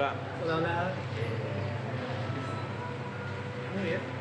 Hola. Hola, hola. Muy bien.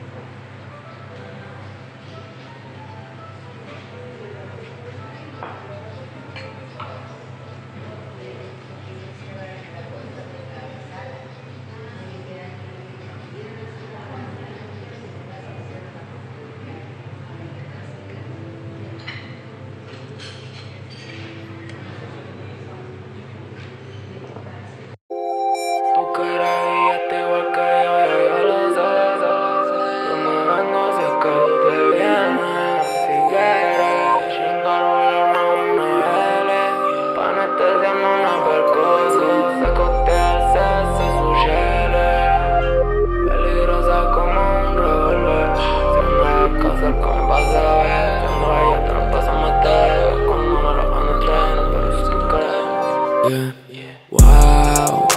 Yeah. Wow.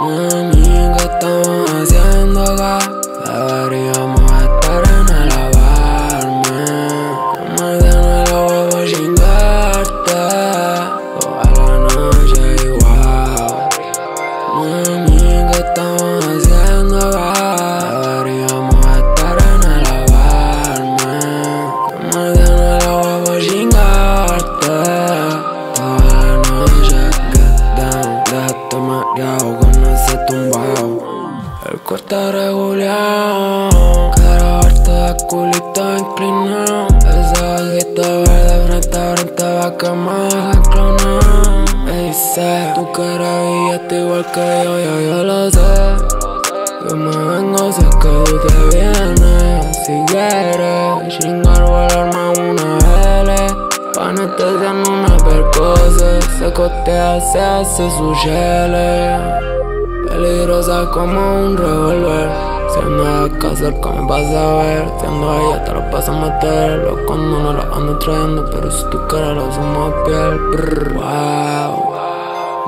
Mami, ¿qué Corte regulado Quiero verte de culito inclinado. Ese ojito verde frente a frente va que me deja clonado Me dice, tú quieres billete igual que yo, ya yo lo sé. Yo me vengo es que tú te vienes. Si quieres chingar, volarme una L. Pa' anestesiarme una percose. Se costea, se hace su chele Peligrosa como un revólver Si hay que hacer, ¿cómo vas a ver? Siendo ella te lo vas a meter Los cuando no lo ando trayendo Pero si tú quieres lo sumo a piel Brr, Wow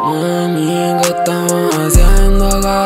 Mami, ¿qué estamos haciendo acá?